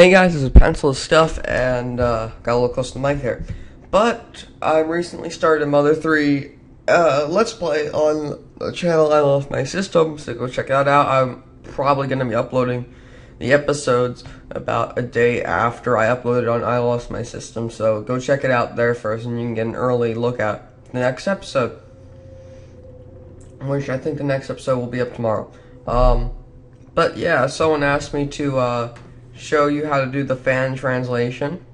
Hey guys, this is Pencil of Stuff, and uh, got a little close to the mic there. But I recently started a Mother 3 uh, Let's Play on the channel I Love My System, so go check that out. I'm probably going to be uploading the episodes about a day after I uploaded on I Lost My System, so go check it out there first, and you can get an early look at the next episode. Which I think the next episode will be up tomorrow. Um, but yeah, someone asked me to uh, show you how to do the fan translation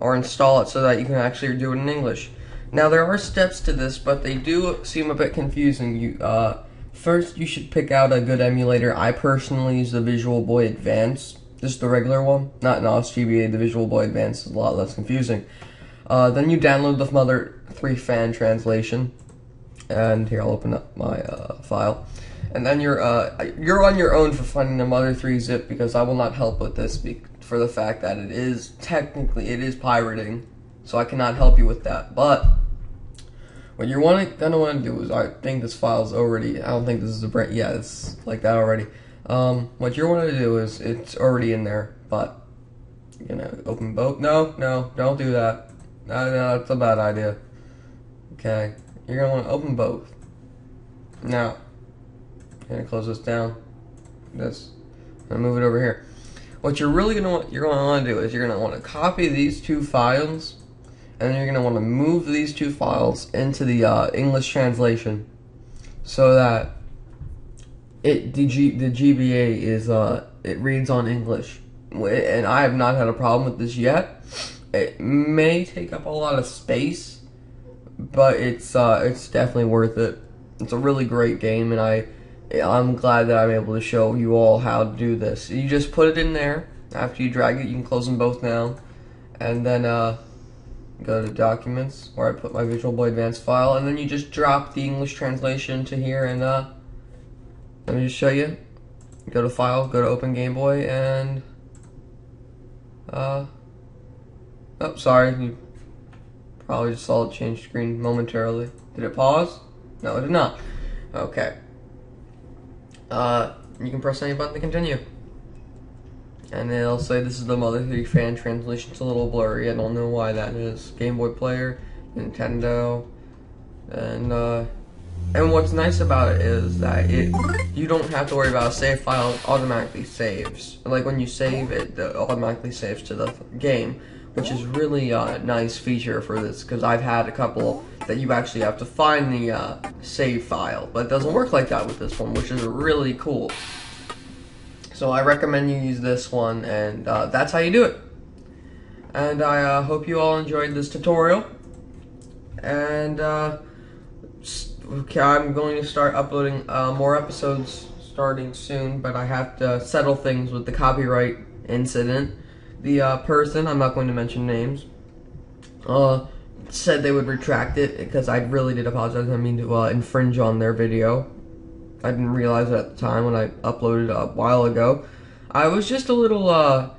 or install it so that you can actually do it in English. Now there are steps to this, but they do seem a bit confusing. You uh, first you should pick out a good emulator. I personally use the Visual Boy Advance, just the regular one, not NOS GBA. The Visual Boy Advance is a lot less confusing. Uh, then you download the Mother 3 fan translation, and here I'll open up my uh, file and then you're uh, you're on your own for finding the Mother 3 zip because I will not help with this for the fact that it is technically it is pirating, so I cannot help you with that. But what you're wanna, gonna want to do is I think this file's already I don't think this is a brand yeah it's like that already. Um, what you want to do is it's already in there, but you know open both. No, no, don't do that. No, no, that's a bad idea. Okay, you're gonna want to open both. Now gonna close this down. This. I'm move it over here. What you're really gonna want, you're gonna want to do is you're gonna want to copy these two files, and you're gonna want to move these two files into the uh, English translation, so that it the G, the GBA is uh it reads on English, and I have not had a problem with this yet. It may take up a lot of space, but it's uh it's definitely worth it. It's a really great game, and I I'm glad that I'm able to show you all how to do this. You just put it in there. After you drag it, you can close them both down. And then uh, go to Documents, where I put my Visual Boy Advanced file. And then you just drop the English translation to here. And uh, let me just show you. Go to File, go to Open Game Boy, and... Uh, oh, sorry. You probably just saw it change screen momentarily. Did it pause? No, it did not. Okay uh, you can press any button to continue. And it'll say this is the Mother 3 fan translation. It's a little blurry. I don't know why that is. Game Boy Player, Nintendo, and uh, and what's nice about it is that it you don't have to worry about a save file. Automatically saves. Like when you save it, it automatically saves to the game, which is really a nice feature for this because I've had a couple that you actually have to find the uh, save file. But it doesn't work like that with this one, which is really cool. So I recommend you use this one, and uh, that's how you do it. And I uh, hope you all enjoyed this tutorial. And uh, okay, I'm going to start uploading uh, more episodes starting soon, but I have to settle things with the copyright incident. The uh, person, I'm not going to mention names, uh, said they would retract it because I really did apologize. I mean to uh, infringe on their video. I didn't realize it at the time when I uploaded a while ago. I was just a little, uh,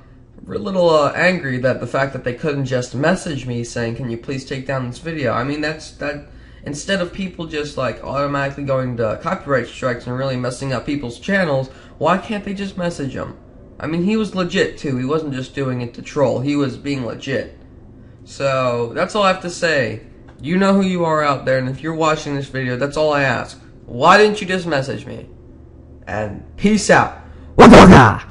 a little uh, angry that the fact that they couldn't just message me saying, "Can you please take down this video?" I mean, that's that. Instead of people just like automatically going to copyright strikes and really messing up people's channels, why can't they just message him? I mean, he was legit too. He wasn't just doing it to troll. He was being legit. So, that's all I have to say. You know who you are out there, and if you're watching this video, that's all I ask. Why didn't you just message me? And peace out. Waka